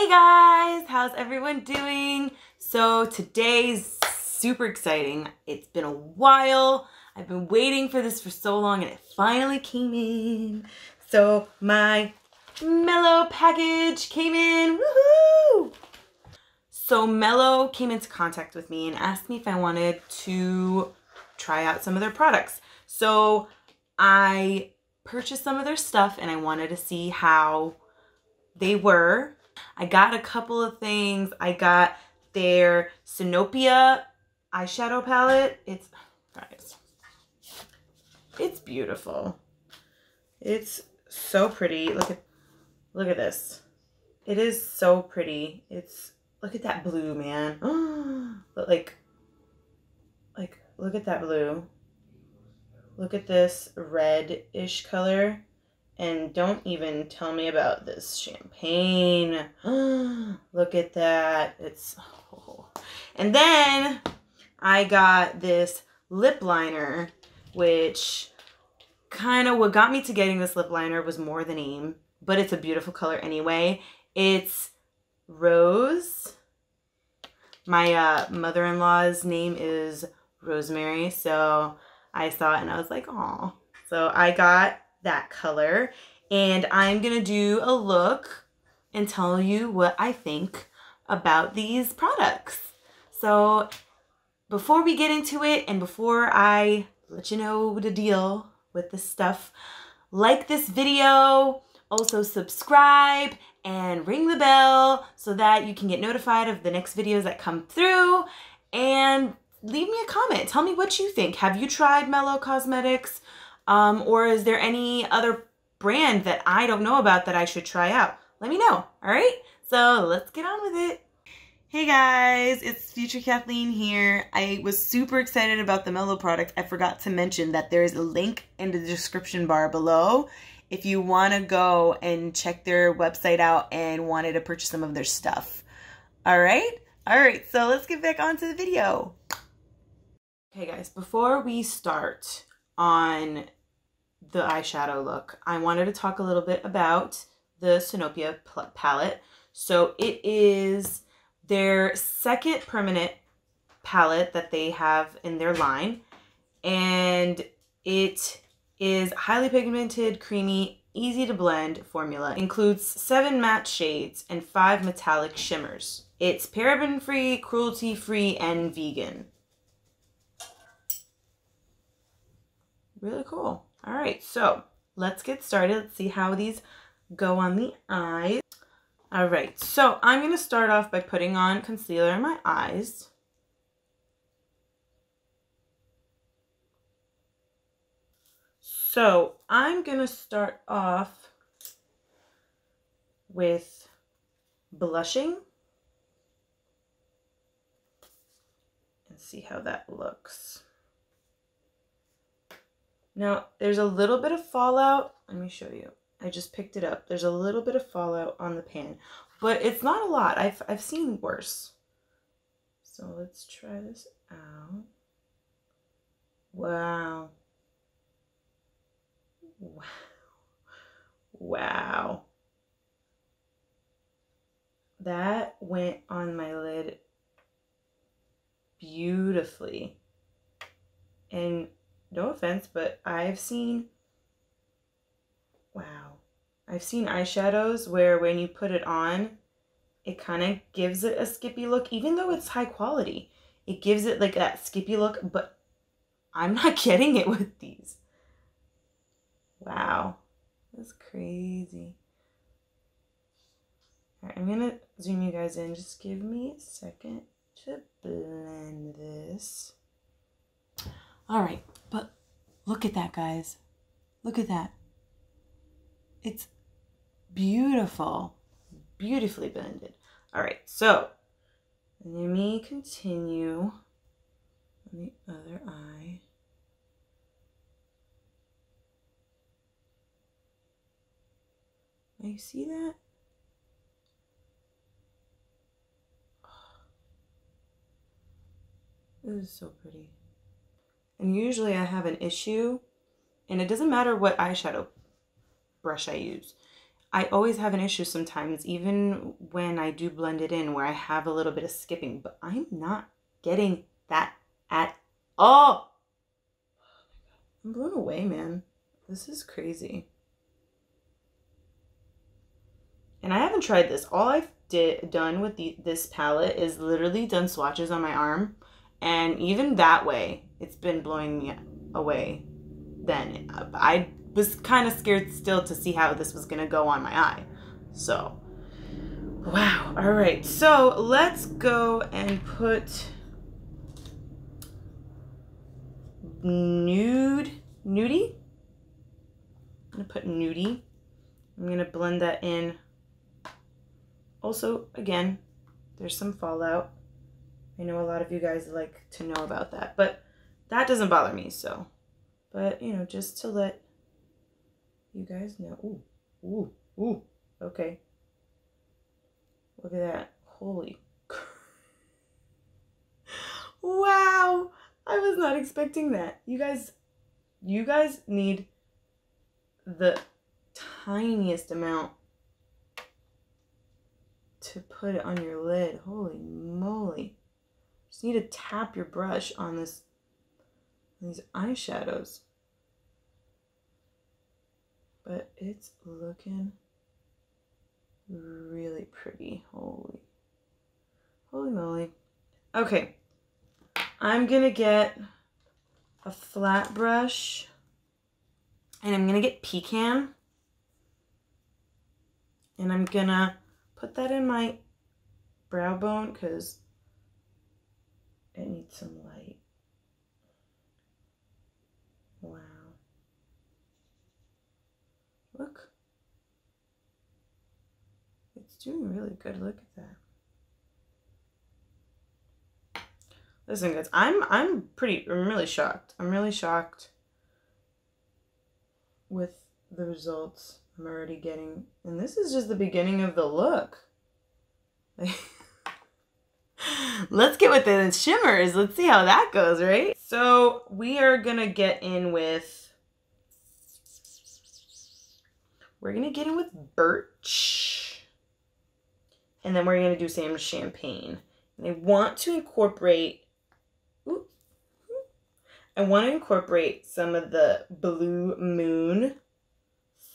Hey guys, how's everyone doing? So today's super exciting. It's been a while. I've been waiting for this for so long and it finally came in. So my Mellow package came in, woohoo! So Mellow came into contact with me and asked me if I wanted to try out some of their products. So I purchased some of their stuff and I wanted to see how they were I got a couple of things. I got their Sinopia eyeshadow palette. It's, guys, it's beautiful. It's so pretty. Look at, look at this. It is so pretty. It's, look at that blue, man. but like, like, look at that blue. Look at this red-ish color. And don't even tell me about this champagne. Look at that. It's oh. And then I got this lip liner, which kind of what got me to getting this lip liner was more the name, but it's a beautiful color anyway. It's Rose. My uh, mother-in-law's name is Rosemary, so I saw it and I was like, oh. So I got that color. And I'm going to do a look and tell you what I think about these products. So before we get into it and before I let you know the deal with this stuff, like this video, also subscribe and ring the bell so that you can get notified of the next videos that come through and leave me a comment. Tell me what you think. Have you tried Mellow Cosmetics? Um, or is there any other brand that I don't know about that I should try out? Let me know, all right? So let's get on with it. Hey guys, it's Future Kathleen here. I was super excited about the Mellow product. I forgot to mention that there is a link in the description bar below if you want to go and check their website out and wanted to purchase some of their stuff. All right? All right, so let's get back onto the video. Okay guys, before we start on the eyeshadow look, I wanted to talk a little bit about the Sinopia palette. So it is their second permanent palette that they have in their line. And it is highly pigmented, creamy, easy to blend formula. Includes seven matte shades and five metallic shimmers. It's paraben-free, cruelty-free, and vegan. Really cool. All right, so let's get started. Let's see how these go on the eyes. All right, so I'm going to start off by putting on concealer in my eyes. So I'm going to start off with blushing and see how that looks. Now, there's a little bit of fallout. Let me show you. I just picked it up. There's a little bit of fallout on the pan, but it's not a lot. I've, I've seen worse. So let's try this out. Wow. Wow. Wow. That went on my lid beautifully. And no offense, but I've seen, wow, I've seen eyeshadows where when you put it on, it kind of gives it a skippy look, even though it's high quality. It gives it like that skippy look, but I'm not getting it with these. Wow, that's crazy. All right, I'm gonna zoom you guys in. Just give me a second to blend this. All right, but look at that, guys. Look at that. It's beautiful, beautifully blended. All right, so let me continue on the other eye. You see that? This is so pretty. And usually I have an issue, and it doesn't matter what eyeshadow brush I use. I always have an issue sometimes, even when I do blend it in, where I have a little bit of skipping, but I'm not getting that at all. I'm blown away, man. This is crazy. And I haven't tried this. All I've did done with the this palette is literally done swatches on my arm, and even that way, it's been blowing me away. Then I was kind of scared still to see how this was gonna go on my eye. So, wow. All right. So let's go and put nude nudie. I'm gonna put nudie. I'm gonna blend that in also, again, there's some fallout. I know a lot of you guys like to know about that, but that doesn't bother me, so. But, you know, just to let you guys know. Ooh, ooh, ooh, okay. Look at that. Holy Wow! I was not expecting that. You guys, you guys need the tiniest amount to put it on your lid. Holy moly. Just need to tap your brush on this these eyeshadows. But it's looking really pretty. Holy. Holy moly. Okay. I'm going to get a flat brush and I'm going to get pecan and I'm going to put that in my brow bone because it needs some light. Look. It's doing really good. Look at that. Listen, guys, I'm I'm pretty I'm really shocked. I'm really shocked with the results. I'm already getting, and this is just the beginning of the look. Let's get with the shimmers. Let's see how that goes, right? So we are gonna get in with, we're gonna get in with birch. And then we're gonna do some champagne. And I want to incorporate, I want to incorporate some of the blue moon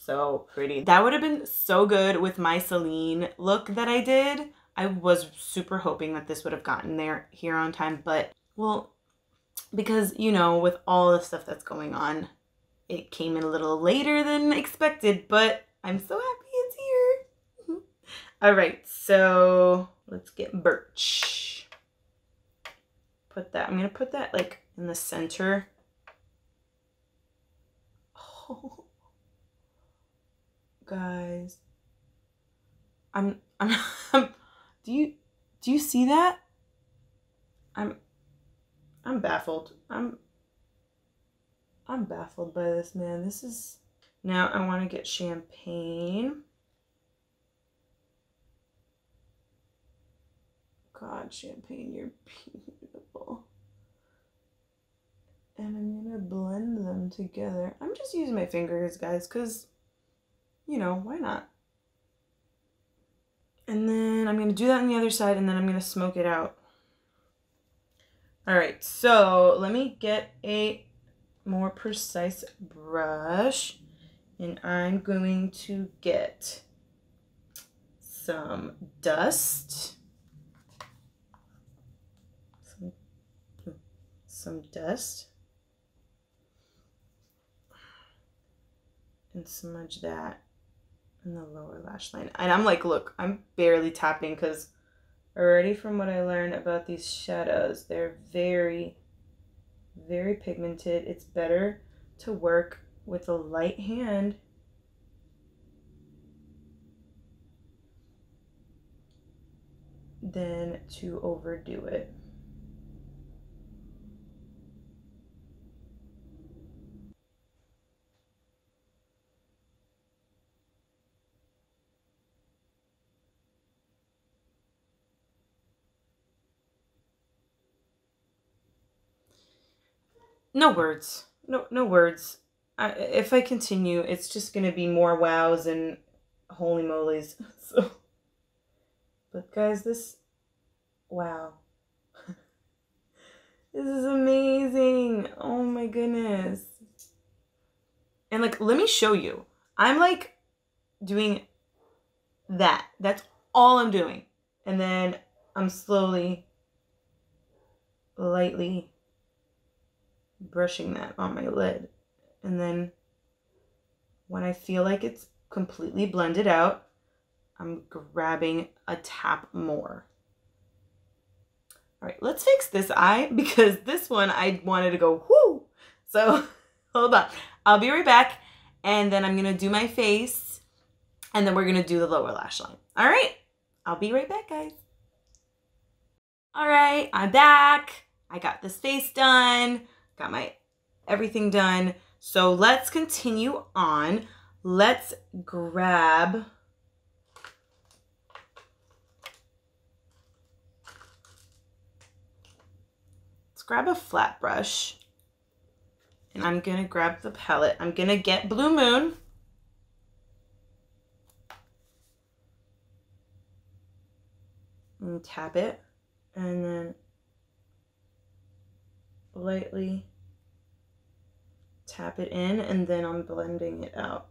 so pretty. That would have been so good with my Celine look that I did. I was super hoping that this would have gotten there here on time, but well, because you know, with all the stuff that's going on, it came in a little later than expected, but I'm so happy it's here. all right, so let's get birch. Put that, I'm gonna put that like in the center. Oh guys. I'm, I'm, I'm, do you, do you see that? I'm, I'm baffled. I'm, I'm baffled by this, man. This is, now I want to get champagne. God, champagne, you're beautiful. And I'm going to blend them together. I'm just using my fingers, guys, because you know, why not? And then I'm going to do that on the other side and then I'm going to smoke it out. All right, so let me get a more precise brush and I'm going to get some dust. Some, some dust. And smudge that in the lower lash line. And I'm like, look, I'm barely tapping because already from what I learned about these shadows, they're very, very pigmented. It's better to work with a light hand than to overdo it. No words. No no words. I, if I continue, it's just gonna be more wows and holy moly's. So, but guys, this, wow. this is amazing. Oh my goodness. And like, let me show you. I'm like doing that. That's all I'm doing. And then I'm slowly, lightly brushing that on my lid. And then when I feel like it's completely blended out, I'm grabbing a tap more. All right, let's fix this eye because this one I wanted to go whoo. So hold on. I'll be right back. And then I'm going to do my face. And then we're going to do the lower lash line. All right. I'll be right back, guys. All right, I'm back. I got this face done. Got my everything done. So let's continue on. Let's grab let's grab a flat brush and I'm gonna grab the palette. I'm gonna get Blue Moon. And tap it and then lightly tap it in and then I'm blending it out.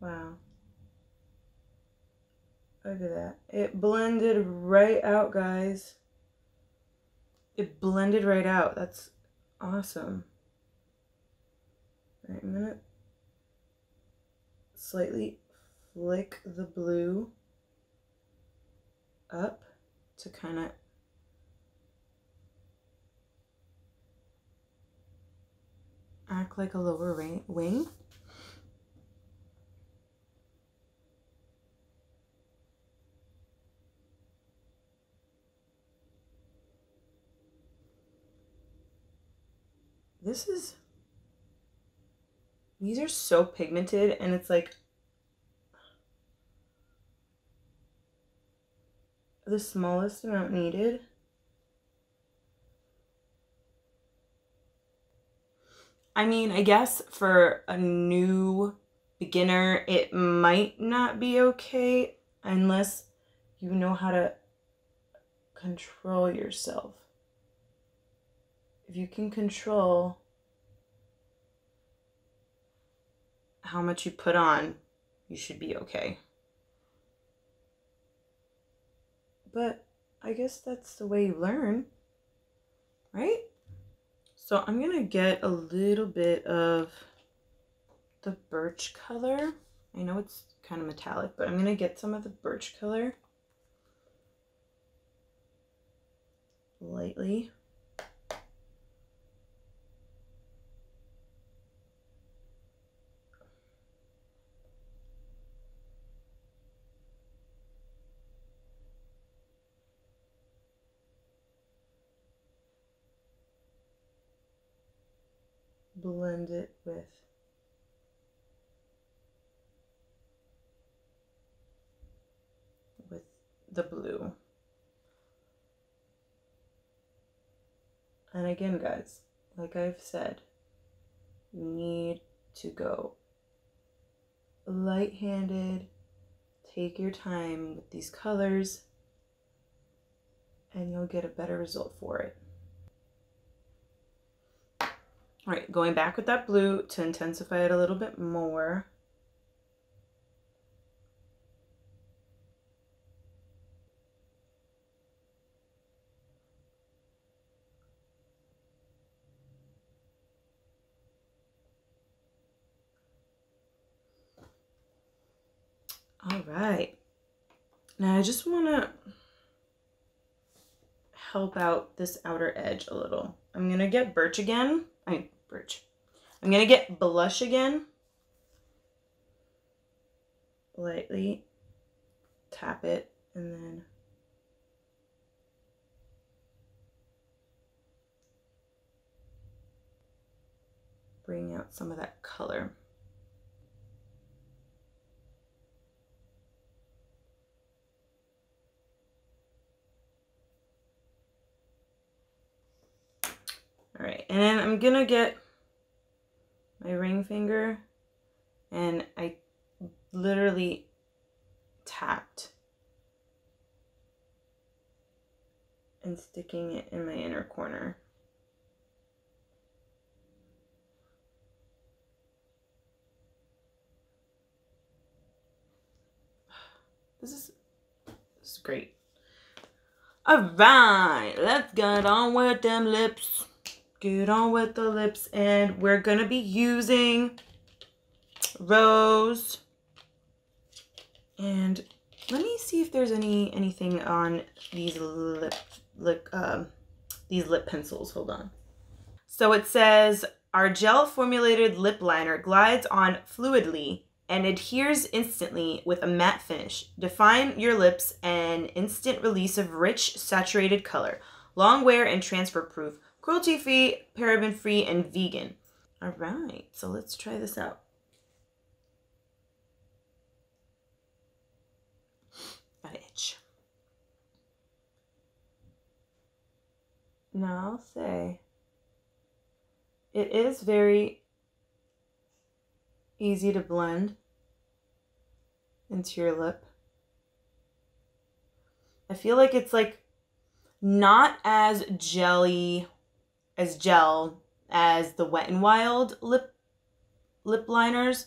Wow. Look at that. It blended right out, guys. It blended right out. That's awesome. Right, I'm gonna slightly flick the blue up to kind of act like a lower wing. This is, these are so pigmented and it's like the smallest amount needed. I mean, I guess for a new beginner, it might not be okay unless you know how to control yourself if you can control how much you put on, you should be okay. But I guess that's the way you learn, right? So I'm going to get a little bit of the birch color. I know it's kind of metallic, but I'm going to get some of the birch color lightly. Blend it with with the blue. And again, guys, like I've said, you need to go light-handed, take your time with these colors, and you'll get a better result for it. All right, going back with that blue to intensify it a little bit more. All right. Now I just want to help out this outer edge a little. I'm going to get birch again. I mean, Birch. I'm going to get blush again. Lightly tap it and then bring out some of that color. All right, and then I'm gonna get my ring finger and I literally tapped and sticking it in my inner corner. This is this is great. All right, let's get on with them lips. Get on with the lips, and we're gonna be using rose. And let me see if there's any anything on these lip lip uh, these lip pencils. Hold on. So it says our gel formulated lip liner glides on fluidly and adheres instantly with a matte finish. Define your lips and instant release of rich, saturated color. Long wear and transfer proof. Cruelty free, paraben free, and vegan. All right, so let's try this out. Got itch. Now I'll say it is very easy to blend into your lip. I feel like it's like not as jelly as gel as the Wet n Wild lip lip liners.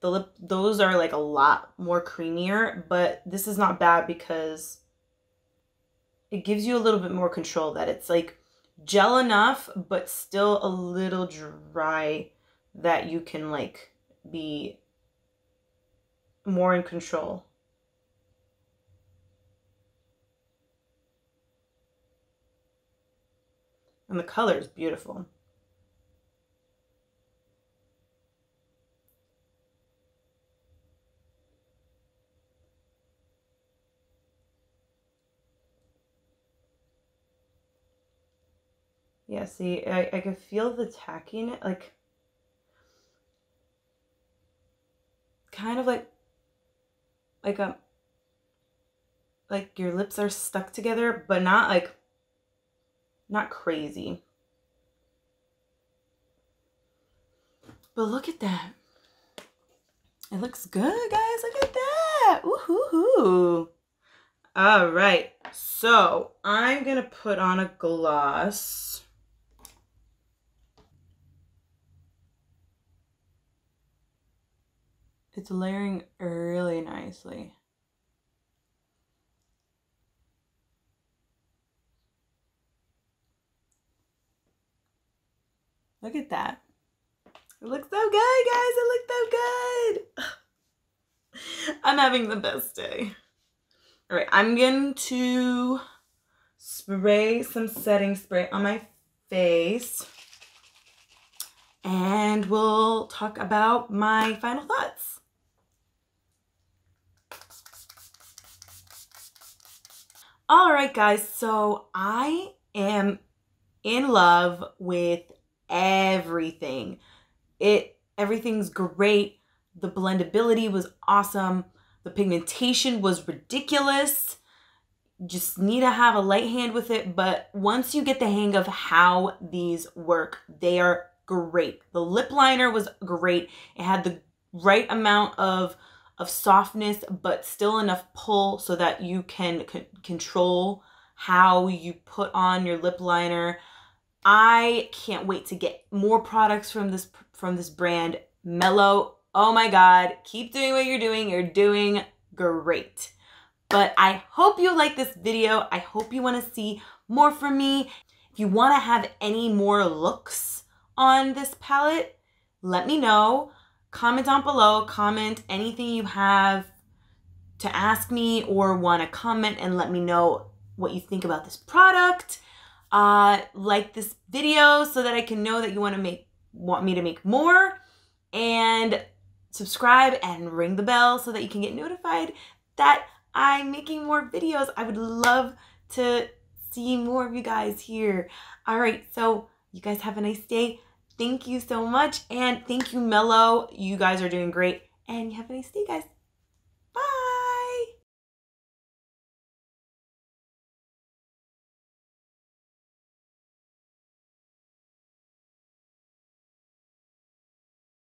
The lip those are like a lot more creamier, but this is not bad because it gives you a little bit more control that it's like gel enough but still a little dry that you can like be more in control. And the color is beautiful. Yeah, see, I, I can feel the tackiness, like, kind of like, like a, like your lips are stuck together, but not like, not crazy. But look at that. It looks good, guys. Look at that. Woohoo. All right. So I'm going to put on a gloss. It's layering really nicely. Look at that. It looks so good, guys. It looks so good. I'm having the best day. All right, I'm going to spray some setting spray on my face. And we'll talk about my final thoughts. All right, guys. So I am in love with everything. It everything's great. The blendability was awesome. The pigmentation was ridiculous. Just need to have a light hand with it, but once you get the hang of how these work, they are great. The lip liner was great. It had the right amount of of softness but still enough pull so that you can control how you put on your lip liner I can't wait to get more products from this from this brand, Mellow. Oh my god, keep doing what you're doing. You're doing great. But I hope you like this video. I hope you want to see more from me. If you want to have any more looks on this palette, let me know. Comment down below. Comment anything you have to ask me or want to comment and let me know what you think about this product uh, like this video so that I can know that you want to make want me to make more and subscribe and ring the bell so that you can get notified that I'm making more videos. I would love to see more of you guys here. All right, so you guys have a nice day. Thank you so much. And thank you, Mellow. You guys are doing great. And you have a nice day, guys.